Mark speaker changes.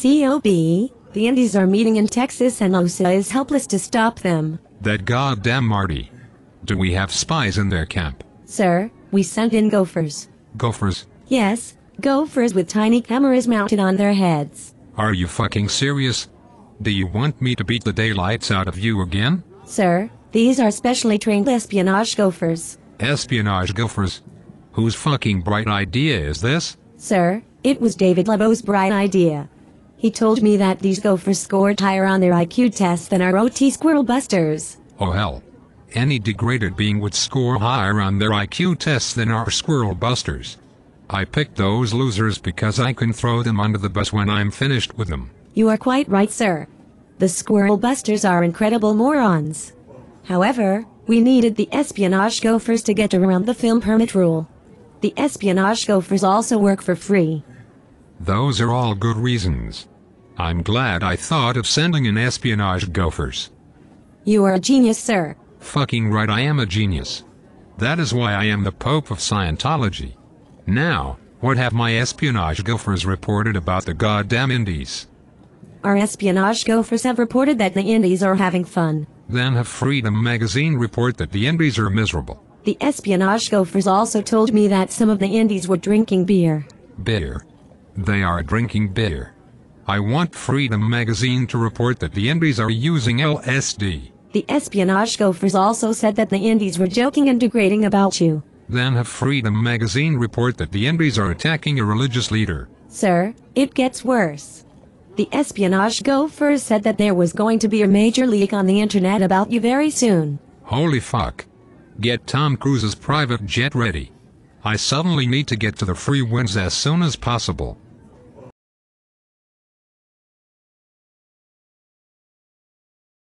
Speaker 1: COB, the Indies are meeting in Texas and OSA is helpless to stop them.
Speaker 2: That goddamn Marty. Do we have spies in their camp?
Speaker 1: Sir, we sent in gophers.
Speaker 2: Gophers?
Speaker 1: Yes, gophers with tiny cameras mounted on their heads.
Speaker 2: Are you fucking serious? Do you want me to beat the daylights out of you again?
Speaker 1: Sir, these are specially trained espionage gophers.
Speaker 2: Espionage gophers? Whose fucking bright idea is this?
Speaker 1: Sir, it was David Lubow's bright idea. He told me that these gophers scored higher on their IQ tests than our OT squirrel busters.
Speaker 2: Oh hell. Any degraded being would score higher on their IQ tests than our squirrel busters. I picked those losers because I can throw them under the bus when I'm finished with them.
Speaker 1: You are quite right, sir. The squirrel busters are incredible morons. However, we needed the espionage gophers to get around the film permit rule. The espionage gophers also work for free.
Speaker 2: Those are all good reasons. I'm glad I thought of sending in espionage gophers.
Speaker 1: You are a genius, sir.
Speaker 2: Fucking right, I am a genius. That is why I am the Pope of Scientology. Now, what have my espionage gophers reported about the goddamn Indies?
Speaker 1: Our espionage gophers have reported that the Indies are having fun.
Speaker 2: Then have Freedom magazine report that the Indies are miserable.
Speaker 1: The espionage gophers also told me that some of the Indies were drinking beer.
Speaker 2: Beer. They are drinking beer. I want Freedom magazine to report that the Indies are using LSD.
Speaker 1: The espionage gophers also said that the Indies were joking and degrading about you.
Speaker 2: Then have Freedom magazine report that the Indies are attacking a religious leader.
Speaker 1: Sir, it gets worse. The espionage gophers said that there was going to be a major leak on the internet about you very soon.
Speaker 2: Holy fuck. Get Tom Cruise's private jet ready. I suddenly need to get to the Freewinds as soon as possible.